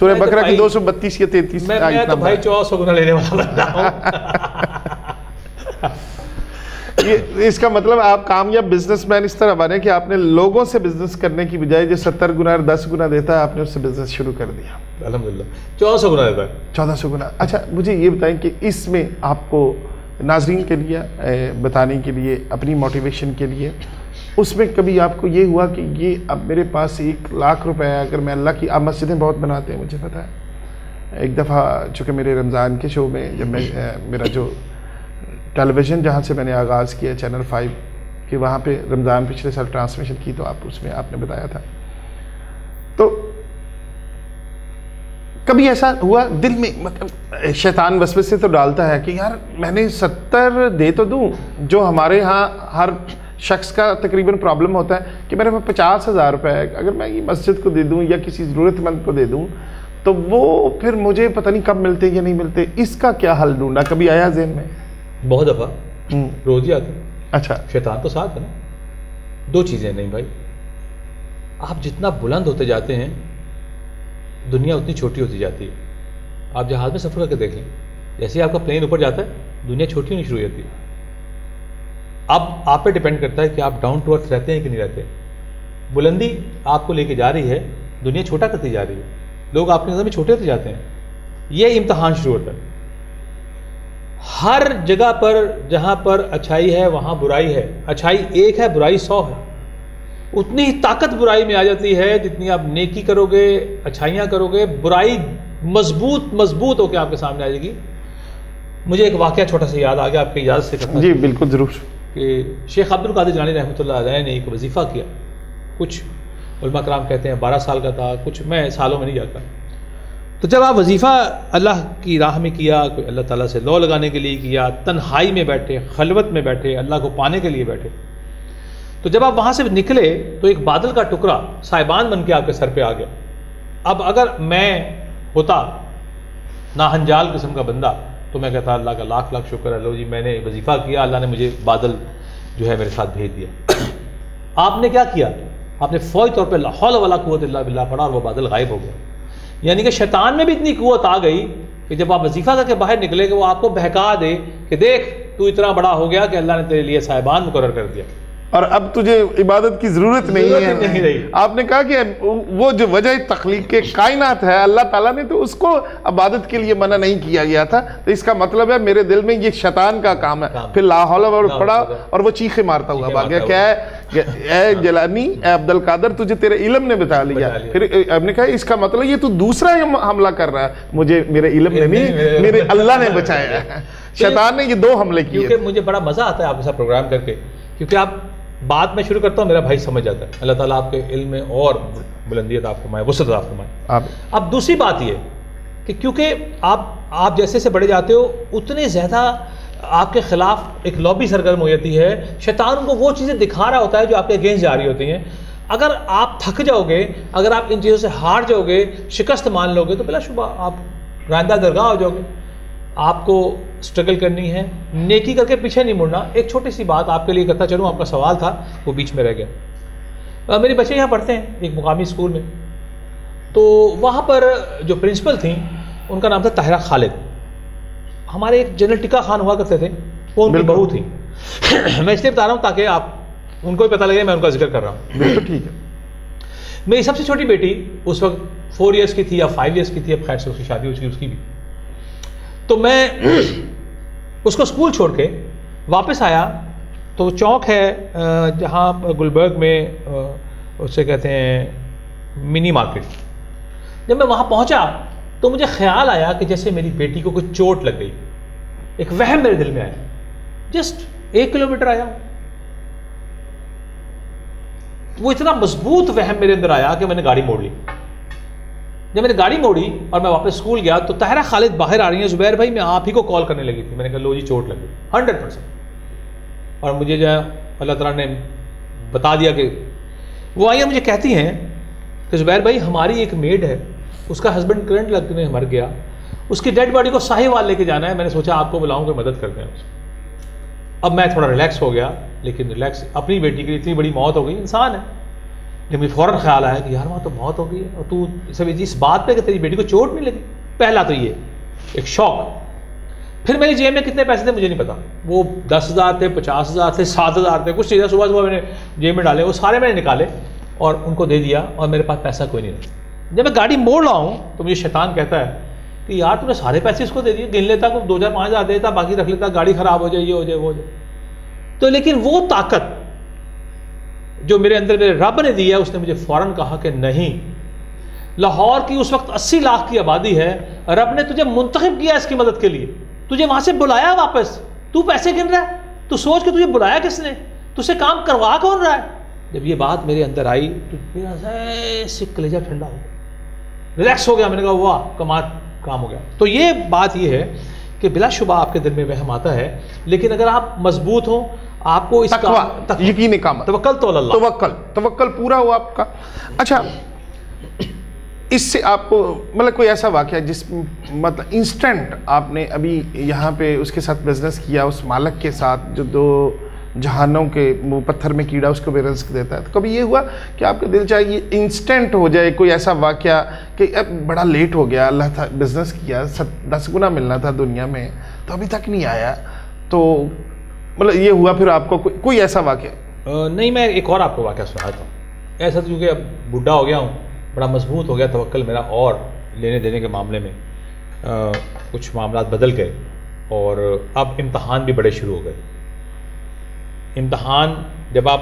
سورہ بکرہ کی دو سو بتیس یا تینتیس میں تو بھائی چودہ سو گنا لینے والا بندہ ہوں۔ اس کا مطلب آپ کامیاب بزنس مین اس طرح بنے کہ آپ نے لوگوں سے بزنس کرنے کی بجائے جو ستر گنا اور دس گنا دیتا ہے آپ نے اس سے بزنس شروع کر دیا۔ الحمدللہ۔ چودہ سو گنا دیتا ہے۔ چودہ سو گنا۔ اچھا مجھے یہ بتائیں کہ اس میں آپ کو ناظرین کے لیے بتانے کے لیے، اپنی موٹیویشن کے لیے۔ اس میں کبھی آپ کو یہ ہوا کہ یہ اب میرے پاس ایک لاکھ روپے ہے اگر میں اللہ کی آپ مسجدیں بہت بناتے ہیں، مجھے پتہ ہے۔ ایک دفعہ چونکہ میرے رمضان کے شو میں جب میں میرا جو ٹیلی ویژن جہاں سے میں نے آغاز کیا چینل فائیو کہ وہاں پہ رمضان پچھلے سال ٹرانسمیشن کی تو آپ، اس میں آپ نے بتایا تھا۔ تو کبھی ایسا ہوا دل میں؟ مطلب شیطان وسوسے سے تو ڈالتا ہے کہ یار میں نے ستر دے تو دوں جو ہمارے ہاں ہر شخص کا تقریباً پرابلم ہوتا ہے کہ میرے پاس پچاس ہزار روپے ہے اگر میں یہ مسجد کو دے دوں یا کسی ضرورت مند کو دے دوں تو وہ پھر مجھے پتہ نہیں کب ملتے یا نہیں ملتے اس کا کیا حل ڈھونڈا؟ کبھی آیا ذہن میں؟ بہت دفعہ روز ہی آتے اچھا۔ شیطان تو ساتھ ہے نا۔ دو چیزیں نہیں بھائی۔ آپ جتنا بلند ہوتے جاتے ہیں دنیا اتنی چھوٹی ہوتی جاتی ہے۔ آپ جہاز میں سفر کر کے دیکھ لیں۔ جیسے ہی آپ کا پلین اوپر جاتا ہے، دنیا چھوٹی ہونی شروع ہو جاتی ہے۔ اب آپ پہ ڈپینڈ کرتا ہے کہ آپ ڈاؤن ٹو ارتھ رہتے ہیں کہ نہیں رہتے بلندی آپ کو لے کے جا رہی ہے، دنیا چھوٹا کرتی جا رہی ہے۔ لوگ آپ کی نظر میں چھوٹے ہوتے جاتے ہیں۔ یہ امتحان شروع ہوتا ہے۔ ہر جگہ پر جہاں پر اچھائی ہے، وہاں برائی ہے۔ اچھائی ایک ہے، برائی سو ہے۔ اتنی ہی طاقت برائی میں آ جاتی ہے جتنی آپ نیکی کرو گے اچھائیاں کرو گے برائی مضبوط مضبوط ہو کے آپ کے سامنے آ جائے گی۔ مجھے ایک واقعہ چھوٹا سا یاد آ گیا آپ کی اجازت سے کرتا جی بالکل ضرور۔ کہ شیخ عبد القادر جانی رحمۃ اللہ علیہ نے ایک وظیفہ کیا۔ کچھ علماء کرام کہتے ہیں بارہ سال کا تھا کچھ میں سالوں میں نہیں جاتا تو جب آپ وظیفہ اللہ کی راہ میں کیا کوئی اللہ تعالیٰ سے لو لگانے کے لیے کیا تنہائی میں بیٹھے خلوت میں بیٹھے اللہ کو پانے کے لیے بیٹھے تو جب آپ وہاں سے نکلے تو ایک بادل کا ٹکڑا صاحبان بن کے آپ کے سر پہ آ گیا۔ اب اگر میں ہوتا ناہنجال قسم کا بندہ تو میں کہتا اللہ کا لاکھ لاکھ شکر ہے، لو جی میں نے وظیفہ کیا، اللہ نے مجھے بادل جو ہے میرے ساتھ بھیج دیا۔ آپ نے کیا کیا؟ آپ نے فوری طور پہ لا حول ولا قوت اللہ باللہ پڑھا اور وہ بادل غائب ہو گیا۔ یعنی کہ شیطان میں بھی اتنی قوت آ گئی کہ جب آپ وظیفہ کر کے باہر نکلے کہ وہ آپ کو بہکا دے کہ دیکھ تو اتنا بڑا ہو گیا کہ اللہ نے تیرے لیے صاحبان مقرر کر دیا۔ اور اب تجھے عبادت کی ضرورت نہیں ہے۔ آپ نے کہا کہ وہ جو وجہ تخلیق کے کائنات ہے اللہ تعالیٰ نے تو اس کو عبادت کے لیے منع نہیں کیا گیا تھا۔ تو اس کا مطلب ہے میرے دل میں یہ شیطان کا کام ہے۔ پھر لا حول ولا لا پڑا اور وہ چیخے مارتا ہوا۔ بھاگ گیا مارتا کیا ہے؟ کہ اے جلانی اے عبد القادر تجھے تیرے علم نے بتا لیا۔ پھر اب نے کہا اس کا مطلب یہ تو دوسرا ہی حملہ کر رہا ہے۔ مجھے میرے علم نے نہیں، میرے- اللہ نے بچایا۔ ہے شیطان نے یہ دو حملے کیے۔ کیونکہ مجھے بڑا مزہ آتا ہے آپ کے ساتھ پروگرام کر کے۔ کیونکہ آپ بات میں شروع کرتا ہوں میرا بھائی سمجھ جاتا ہے۔ اللہ تعالیٰ آپ کے علم میں اور بلندی عطا فرمائے وسعت عطا فرمائے۔ اب دوسری بات یہ کہ کیونکہ آپ آپ جیسے سے بڑے جاتے ہو اتنے زیادہ آپ کے خلاف ایک لابی سرگرم ہو جاتی ہے۔ شیطان ان کو وہ چیزیں دکھا رہا ہوتا ہے جو آپ کے اگینسٹ جاری ہوتی ہیں۔ اگر آپ تھک جاؤ گے اگر آپ ان چیزوں سے ہار جاؤ گے شکست مان لو گے تو بلا شبہ آپ رائندہ درگاہ ہو جاؤ گے۔ آپ کو اسٹرگل کرنی ہے۔ نیکی کر کے پیچھے نہیں مڑنا۔ ایک چھوٹی سی بات آپ کے لیے کرتا چلوں۔ آپ کا سوال تھا وہ بیچ میں رہ گیا۔ میرے بچے یہاں پڑھتے ہیں ایک مقامی اسکول میں۔ تو وہاں پر جو پرنسپل تھیں ان کا نام تھا طاہرہ خالد۔ ہمارے ایک جنرل ٹکا خان ہوا کرتے تھے۔ وہ ان کی۔ بہو تھی میں اس لیے بتا رہا ہوں تاکہ آپ ان کو بھی پتہ لگے میں ان کا ذکر کر رہا ہوں۔ بالکل ٹھیک ہے۔ میری سب سے چھوٹی بیٹی اس وقت فور ایئرس کی تھی یا فائیو ایئرس کی تھی۔ اب خیر سے اس کی شادی ہو چکی اس کی بھی۔ تو میں اس کو اسکول چھوڑ کے واپس آیا تو وہ چوک ہے جہاں گلبرگ میں اسے کہتے ہیں منی مارکیٹ۔ جب میں وہاں پہنچا تو مجھے خیال آیا کہ جیسے میری بیٹی کو کوئی چوٹ لگ گئی۔ ایک وہم میرے دل میں آیا۔ جسٹ ایک کلو میٹر آیا۔ وہ اتنا مضبوط وہم میرے اندر آیا کہ میں نے گاڑی موڑ لی۔ جب میں نے گاڑی موڑی اور میں واپس اسکول گیا تو طاہرہ خالد باہر آ رہی ہیں، زبیر بھائی، میں آپ ہی کو کال کرنے لگی تھی۔ میں نے کہا، لو جی چوٹ لگی ہنڈریڈ پرسینٹ اور مجھے جو ہے، اللہ تعالیٰ نے بتا دیا کہ وہ آئی مجھے کہتی ہیں کہ زبیر بھائی، ہماری ایک میڈ ہے، اس کا ہسبینڈ کرنٹ لگنے مر گیا۔ اس کی ڈیڈ باڈی کو ساہی وال لے کے جانا ہے۔ میں نے سوچا، آپ کو بلاؤں کہ مدد کرتے ہیں اس اب میں تھوڑا ریلیکس ہو گیا، لیکن ریلیکس اپنی بیٹی کی اتنی بڑی موت ہو گئی، انسان ہے۔ لیکن مجھے فوراً خیال آیا کہ یار وہاں تو موت ہو گئی ہے، اور تو سب اس بات پہ کہ تیری بیٹی کو چوٹ نہیں لگی؟ پہلا تو یہ، ایک شوق۔ پھر میری جیب میں کتنے پیسے تھے مجھے نہیں پتا۔ وہ دس ہزار تھے، پچاس ہزار تھے، سات ہزار تھے، کچھ چیزیں صبح صبح میں نے جیب میں ڈالے، وہ سارے میں نے نکالے اور ان کو دے دیا اور میرے پاس پیسہ کوئی نہیں رہا۔ جب میں گاڑی موڑ رہا ہوں تو مجھے شیطان کہتا ہے کہ یار تم نے سارے پیسے اس کو دے دیے، گن لیتا کو دو ہزار پانچ ہزار دیتا، باقی رکھ لیتا، گاڑی خراب ہو جائے، یہ ہو جائے، وہ ہو جائے۔ تو لیکن وہ طاقت جو میرے اندر میرے رب نے دی ہے، اس نے مجھے فوراً کہا کہ نہیں۔ لاہور کی اس وقت اسی لاکھ کی آبادی ہے۔ رب نے تجھے منتخب کیا اس کی مدد کے لیے۔ تجھے وہاں سے بلایا واپس۔ تو پیسے گن رہا ہے۔ تو سوچ کے تجھے بلایا کس نے؟ تو اسے کام کروا کون رہا ہے؟ جب یہ بات میرے اندر آئی تو میرا ایسے کلیجہ ٹھنڈا ہو گیا۔ ریلیکس ہو گیا۔ میں نے کہا، واہ، کمال، کام ہو گیا۔ تو یہ بات یہ ہے کہ بلا شبہ آپ کے دل میں وہم آتا ہے۔ لیکن اگر آپ مضبوط ہوں آپ کو اس کا یقین کام. توکل تو اللہ. توکل توکل پورا ہوا آپ کا. اچھا اس سے آپ کو مطلب کوئی ایسا واقعہ جس مطلب انسٹنٹ آپ نے ابھی یہاں پہ اس کے ساتھ بزنس کیا اس مالک کے ساتھ جو دو جہانوں کے وہ پتھر میں کیڑا اس کو بے رزق دیتا ہے؟ تو کبھی یہ ہوا کہ آپ کا دل چاہیے انسٹنٹ ہو جائے کوئی ایسا واقعہ کہ اب بڑا لیٹ ہو گیا اللہ تھا بزنس کیا دس گنا ملنا تھا دنیا میں تو ابھی تک نہیں آیا۔ تو مطلب یہ ہوا پھر آپ کو کوئی ایسا واقعہ؟ نہیں میں ایک اور آپ کو واقعہ سنا تھا ایسا تو کیونکہ اب بڈھا ہو گیا ہوں بڑا مضبوط ہو گیا توکل میرا اور لینے دینے کے معاملے میں کچھ معاملات بدل گئے اور اب امتحان بھی بڑے شروع ہو گئے۔ امتحان جب آپ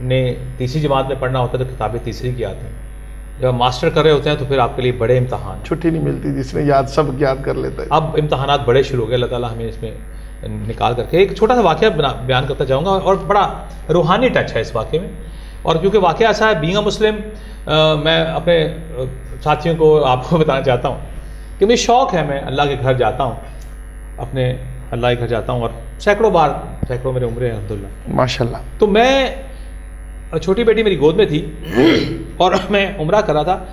نے تیسری جماعت میں پڑھنا ہوتا ہے تو کتابیں تیسری کی آتے ہیں۔ جب آپ ماسٹر کر رہے ہوتے ہیں تو پھر آپ کے لیے بڑے امتحان۔ چھٹی نہیں ملتی جس میں یاد سب یاد کر لیتا ہے اب امتحانات بڑے شروع ہو گئے اللہ تعالیٰ ہمیں اس میں نکال کر کے ایک چھوٹا سا واقعہ بیان کرتا جاؤں گا اور بڑا روحانی ٹچ ہے اس واقعے میں۔ اور کیونکہ واقعہ ایسا ہے بینگ اے مسلم میں اپنے ساتھیوں کو آپ کو بتانا چاہتا ہوں کہ مجھے شوق ہے میں اللہ کے گھر جاتا ہوں۔ اپنے اللہ کے گھر جاتا ہوں اور سینکڑوں بار سینکڑوں میرے عمرے الحمد للہ ماشاء اللہ تو میں چھوٹی بیٹی میری گود میں تھی اور میں عمرہ کرا تھا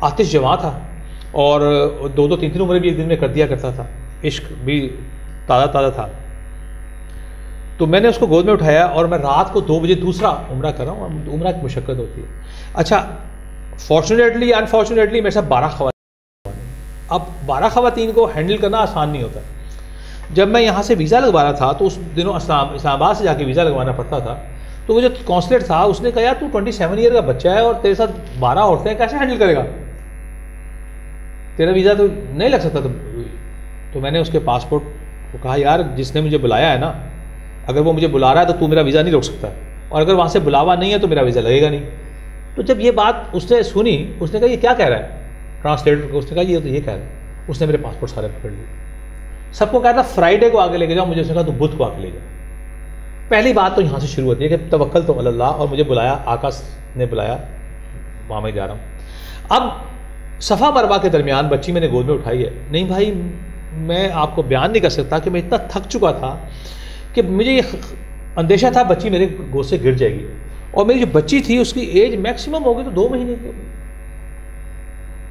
آتش جمع تھا اور دو دو تین تین عمرے بھی ایک دن میں کر دیا کرتا تھا۔ عشق بھی تازہ تازہ تھا۔ تو میں نے اس کو گود میں اٹھایا اور میں رات کو دو بجے دوسرا عمرہ کر رہا ہوں، اور عمرہ کی مشقت ہوتی ہے۔ اچھا فارچونیٹلی انفارچونیٹلی میرے ساتھ بارہ خواتین اب بارہ خواتین کو ہینڈل کرنا آسان نہیں ہوتا۔ جب میں یہاں سے ویزا لگوا رہا تھا، تو اس دنوں اسلام اسلام آباد سے جا کے ویزا لگوانا پڑتا تھا۔ تو وہ جو کونسلیٹ تھا، اس نے کہا، یار، تو ٹوئنٹی سیون ایئر کا بچہ ہے اور تیرے ساتھ بارہ عورتیں کیسے ہینڈل کرے گا؟ تیرا ویزا تو نہیں لگ سکتا تو میں نے اس کے پاسپورٹ کو کہا، یار، جس نے مجھے بلایا ہے نا، اگر وہ مجھے بلا رہا ہے تو تو میرا ویزا نہیں روک سکتا اور اگر وہاں سے بلاوا نہیں ہے تو میرا ویزا لگے گا نہیں۔ تو جب یہ بات اس نے سنی، اس نے کہا، یہ کیا کہہ رہا ہے؟ ٹرانسلیٹر کو اس نے کہا، یہ تو یہ کہہ رہا ہے۔ اس نے میرے پاسپورٹ سارے پکڑ لیے۔ سب کو کہا تھا فرائیڈے کو آگے لے کے جاؤ۔ مجھے اس نے کہا، تو بدھ کو آگے لے جاؤ۔ پہلی بات تو یہاں سے شروع ہوتی ہے کہ توکل تو اللہ اور مجھے بلایا، آکاش نے بلایا، وہاں میں جا رہا ہوں۔ اب صفا مربع کے درمیان بچی میں نے گود میں اٹھائی ہے۔ نہیں بھائی میں آپ کو بیان نہیں کر سکتا کہ میں اتنا تھک چکا تھا کہ مجھے یہ اندیشہ تھا بچی میرے گود سے گر جائے گی۔ اور میری جو بچی تھی، اس کی ایج میکسیمم ہوگی تو دو مہینے کی۔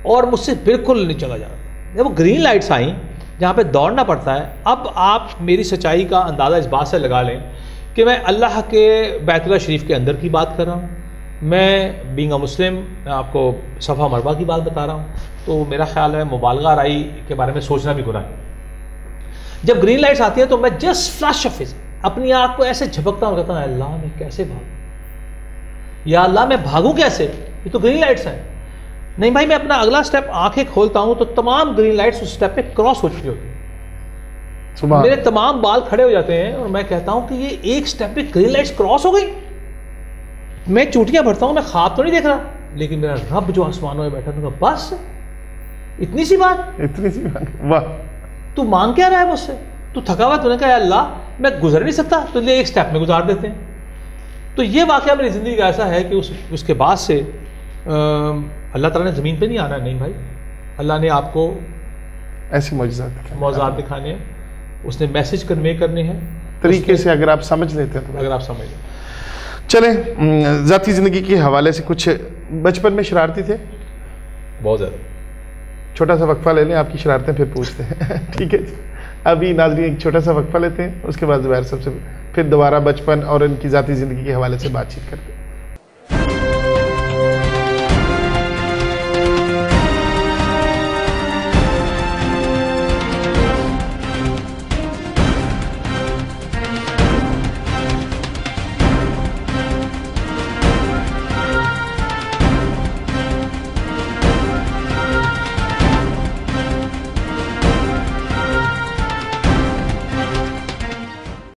اور مجھ سے بالکل نہیں چلا جا رہا جب وہ گرین لائٹس آئیں جہاں پہ دوڑنا پڑتا ہے۔ اب آپ میری سچائی کا اندازہ اس بات سے لگا لیں کہ میں اللہ کے بیت اللہ شریف کے اندر کی بات کر رہا ہوں۔ میں بینگ اے مسلم آپ کو صفحہ مربع کی بات بتا رہا ہوں۔ تو میرا خیال ہے مبالغہ رائی کے بارے میں سوچنا بھی گناہ ہے۔ جب گرین لائٹس آتی ہیں تو میں جسٹ فلش آفس اپنی آنکھ کو ایسے جھپکتا ہوں کہتا ہوں اللہ میں کیسے بھاگوں؟ یا اللہ میں بھاگوں کیسے؟ یہ تو گرین لائٹس ہیں۔ نہیں بھائی میں اپنا اگلا سٹیپ آنکھیں کھولتا ہوں تو تمام گرین لائٹس اس سٹیپ پہ کراس ہو چکی ہوتی ہیں۔ میرے تمام بال کھڑے ہو جاتے ہیں اور میں کہتا ہوں کہ یہ ایک سٹیپ پہ گرین لائٹس کراس ہو گئی۔ میں چوٹیاں بھرتا ہوں میں خواب تو نہیں دیکھ رہا۔ لیکن میرا رب جو آسمانوں میں بیٹھا تھا بس اتنی سی بات۔ اتنی سی بات واہ۔ تو مانگ کیا رہا ہے مجھ سے؟ تو تھکا ہوا تو نے کہا اللہ میں گزر نہیں سکتا تو لیے ایک سٹیپ میں گزار دیتے ہیں۔ تو یہ واقعہ میری زندگی کا ایسا ہے کہ اس اس کے بعد سے اللہ تعالیٰ نے زمین پہ نہیں آنا نہیں بھائی اللہ نے آپ کو ایسے معجزات موضوعات دکھانے ہیں۔ اس نے میسج کنوے کرنے ہیں۔ طریقے سے اگر آپ سمجھ لیتے ہیں اگر آپ سمجھ لیں چلیں ذاتی زندگی کے حوالے سے کچھ بچپن میں شرارتی تھے؟ بہت زیادہ۔ چھوٹا سا وقفہ لے لیں آپ کی شرارتیں پھر پوچھتے ہیں۔ ٹھیک ہے ابھی ناظرین ایک چھوٹا سا وقفہ لیتے ہیں اس کے بعد زبیر سب سے پھر دوبارہ بچپن اور ان کی ذاتی زندگی کے حوالے سے بات چیت کرتے ہیں۔